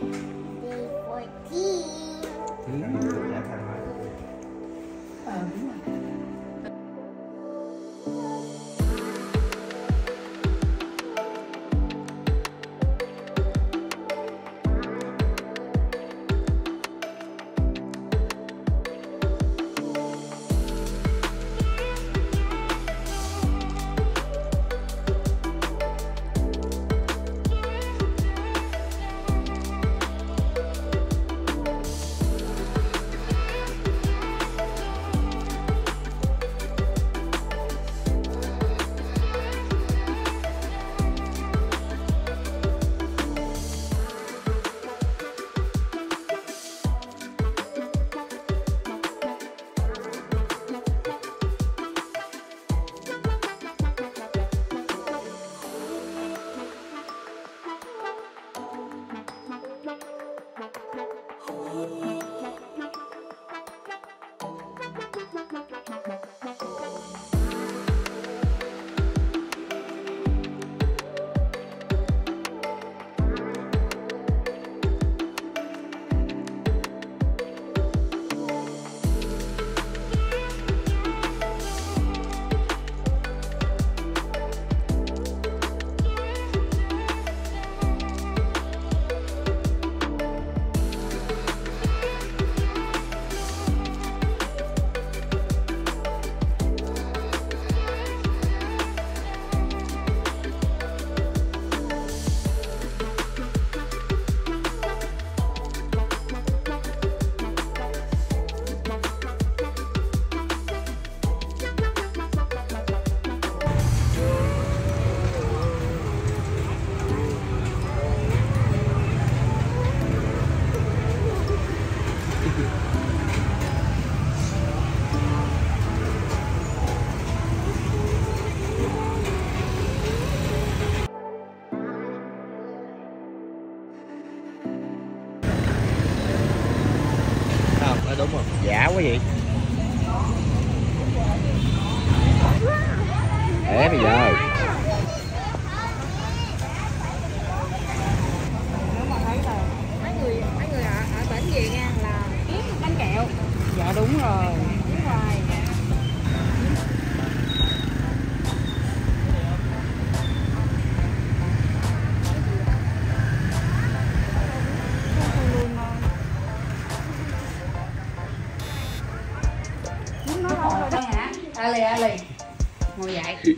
Day 14. quý vị tay ngồi dậy.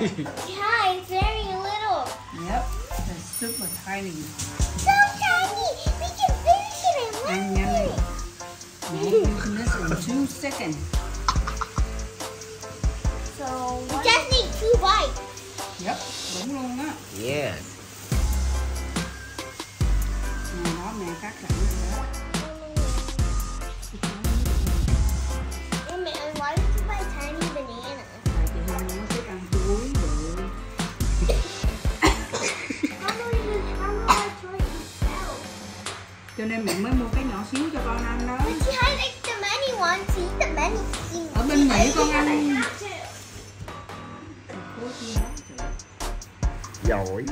yeah, it's very little. Yep, it's super tiny. So tiny! We can finish it in one minute. We'll finish this in two seconds. So we just need two bites. Yep, đúng luôn á. cho nên mẹ mới mua cái nhỏ xíu cho con ăn đó. Ở bên mỹ con ăn. giỏi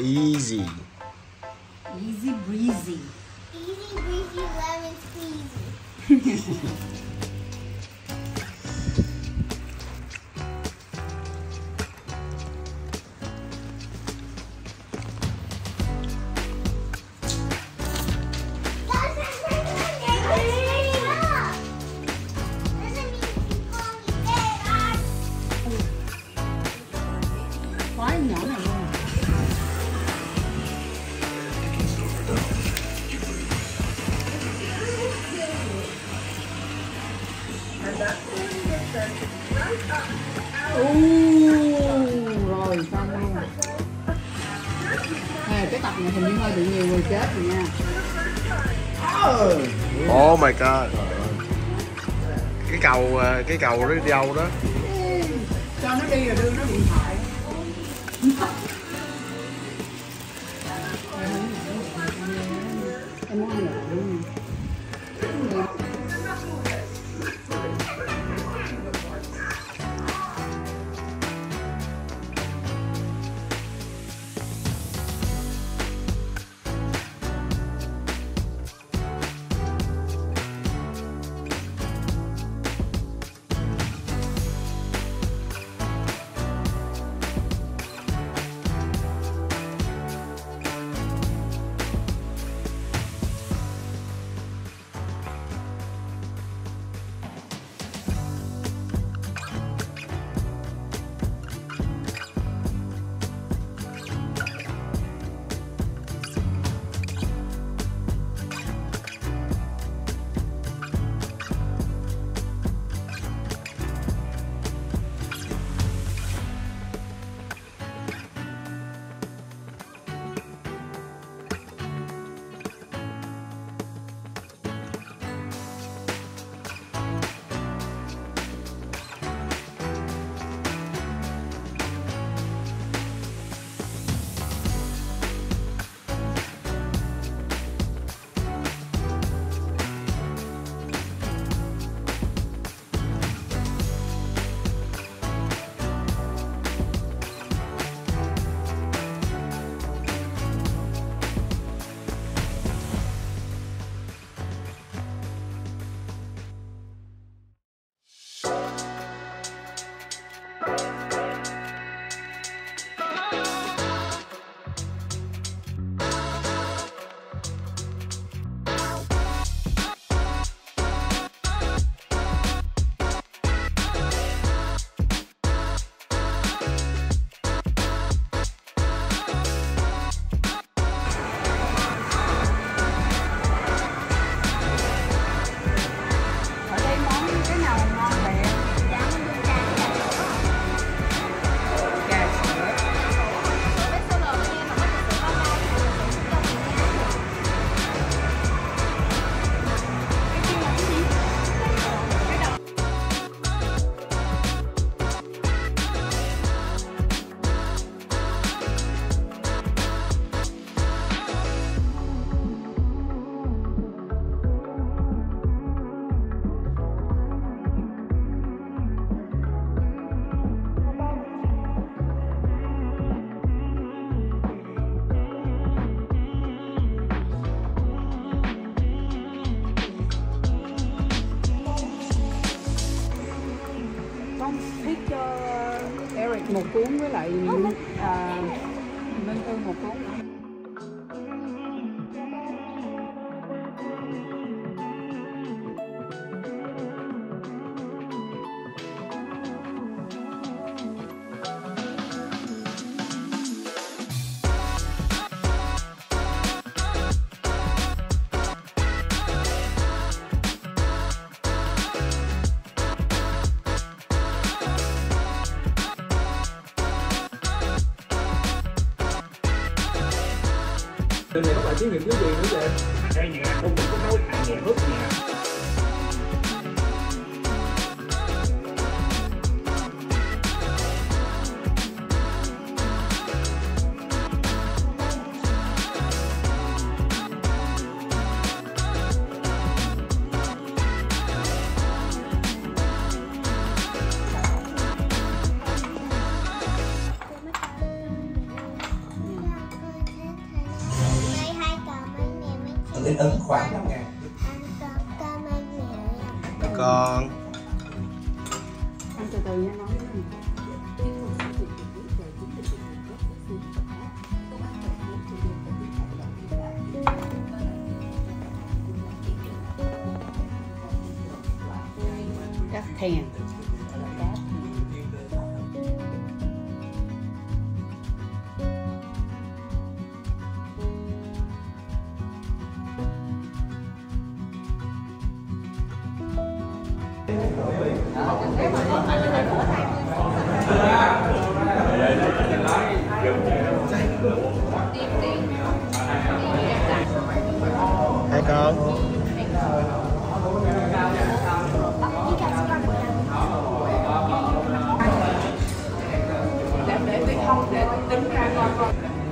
Easy. My god. Cái cầu ờ, cái cầu đó đi đâu đó? cho nó đi rồi đưa nó điện thoại cuốn với lại à, Minh Thư một cuốn. Lần này có phải thí nghiệm cái gì nữa vậy? Đây nè, không có nói thẳng nhẹ hút nè. Ấn khoảng 5 ngàn. Con. Ăn từ từ nha nói thèn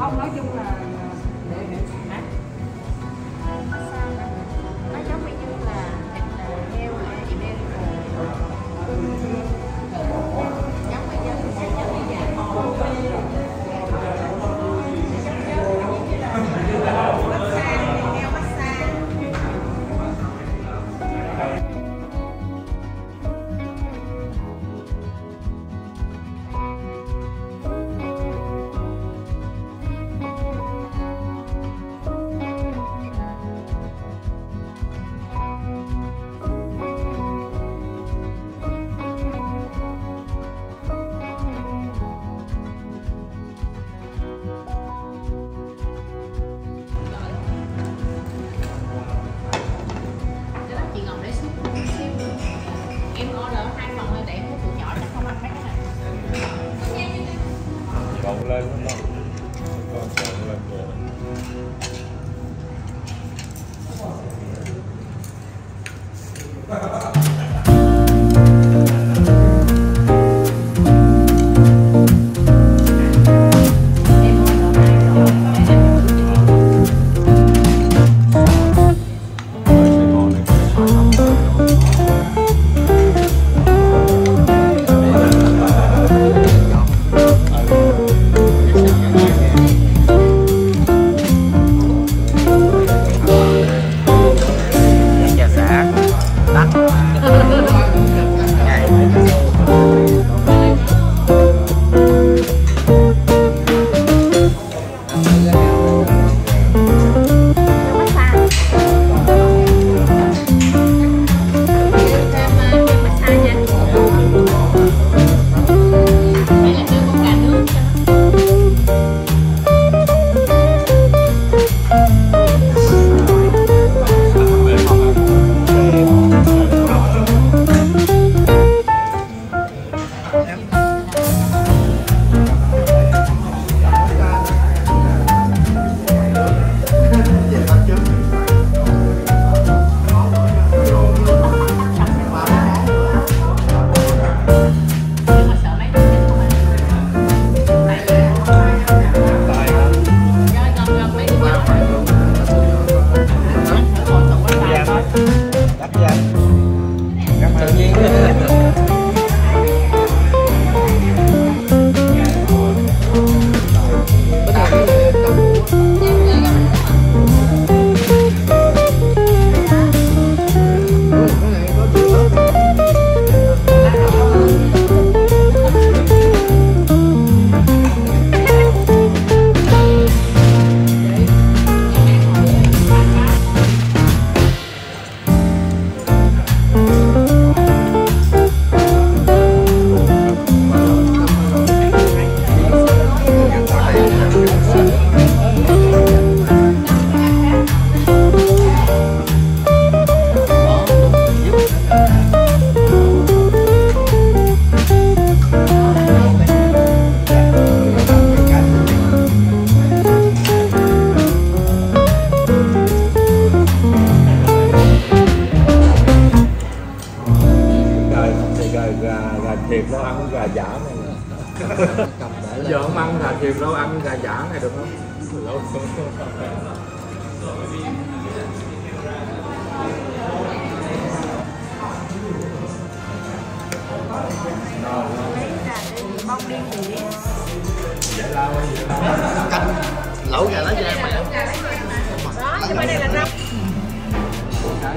coi không nói chung Alhamdulillah. Gà, gà, gà thiệt đâu ăn gà giả này Giờ không ăn gà thiệt đâu ăn gà giả này được không? Canh lẩu gà lá giang mà đó nhưng mà đây là rau cái,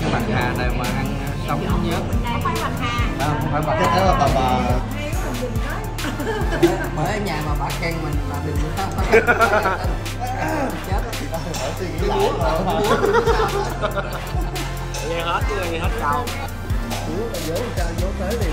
cái mặt hà này mà ăn sống nhớt không phải mặt hà đó không phải mặt Thế là bà bà bởi ở nhà mà bà khen mình là đừng có có chết phải suy nghĩ lại nghe hết chứ nghe hết câu là vỗ sao vỗ tới đi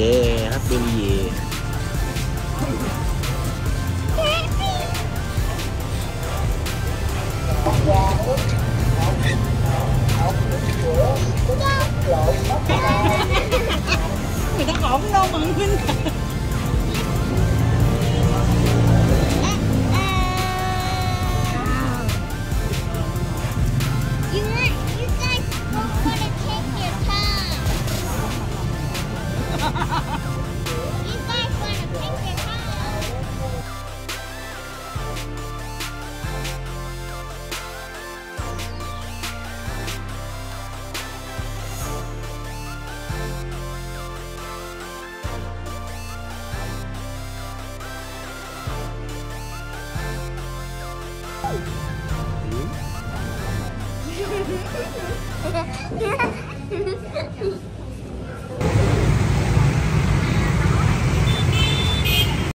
yeah happy new year